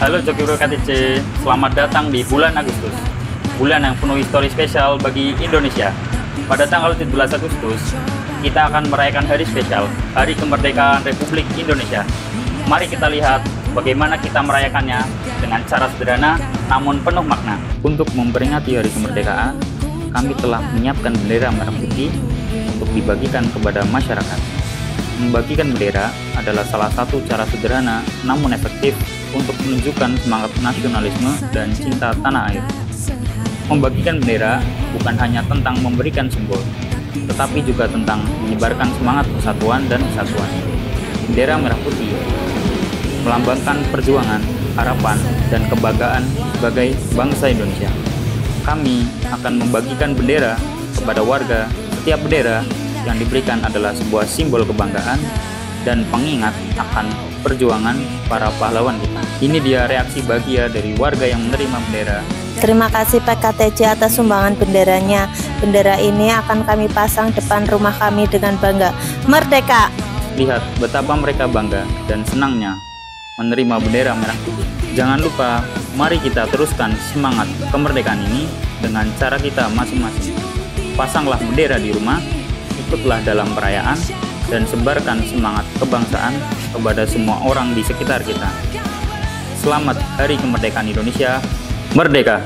Halo Joki Bro KTC, selamat datang di bulan Agustus. Bulan yang penuh histori spesial bagi Indonesia. Pada tanggal 17 Agustus, kita akan merayakan hari spesial Hari Kemerdekaan Republik Indonesia. Mari kita lihat bagaimana kita merayakannya dengan cara sederhana namun penuh makna. Untuk memperingati hari kemerdekaan, kami telah menyiapkan bendera merah putih untuk dibagikan kepada masyarakat. Membagikan bendera adalah salah satu cara sederhana namun efektif untuk menunjukkan semangat nasionalisme dan cinta tanah air. Membagikan bendera bukan hanya tentang memberikan simbol, tetapi juga tentang menyebarkan semangat persatuan dan kesatuan. Bendera merah putih melambangkan perjuangan, harapan, dan kebanggaan sebagai bangsa Indonesia. Kami akan membagikan bendera kepada warga. Setiap bendera yang diberikan adalah sebuah simbol kebanggaan dan pengingat akan perjuangan para pahlawan kita. Ini dia reaksi bahagia dari warga yang menerima bendera. Terima kasih PKTC atas sumbangan benderanya. Bendera ini akan kami pasang depan rumah kami dengan bangga. Merdeka! Lihat betapa mereka bangga dan senangnya menerima bendera merah putih. Jangan lupa, mari kita teruskan semangat kemerdekaan ini dengan cara kita masing-masing. Pasanglah bendera di rumah, ikutlah dalam perayaan, dan sebarkan semangat kebangsaan kepada semua orang di sekitar kita. Selamat Hari Kemerdekaan Indonesia. Merdeka!